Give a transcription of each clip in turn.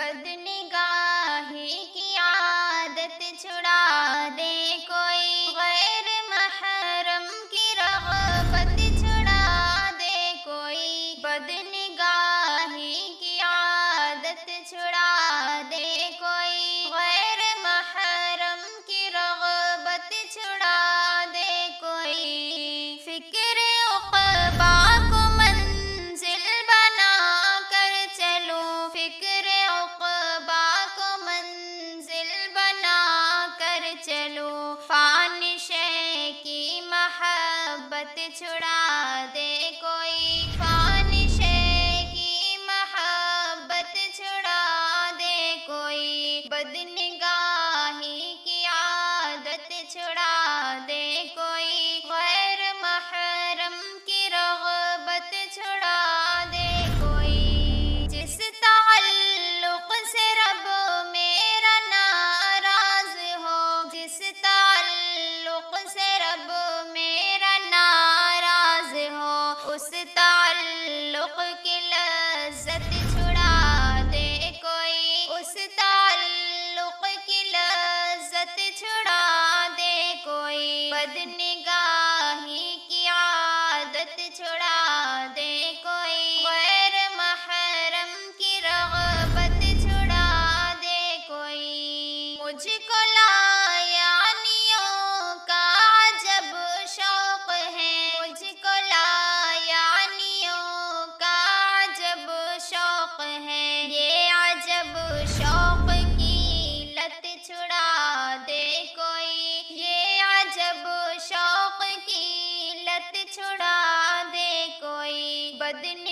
बदनिगाही की छुड़ा छुड़ा दे कोई बदनी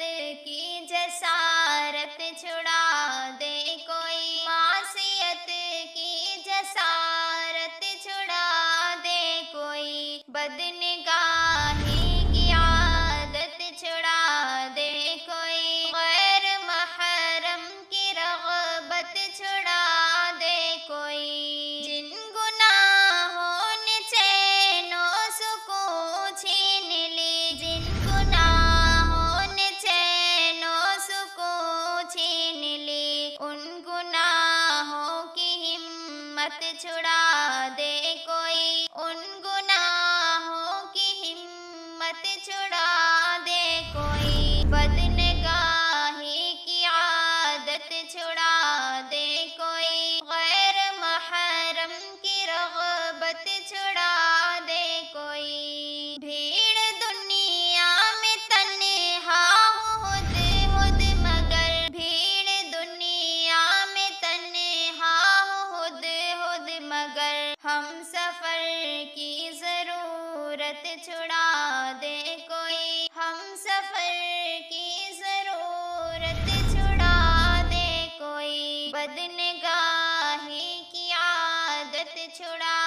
की जसारत छुड़ा मत छुड़ा दे खुद गाहे की आदत छुड़ा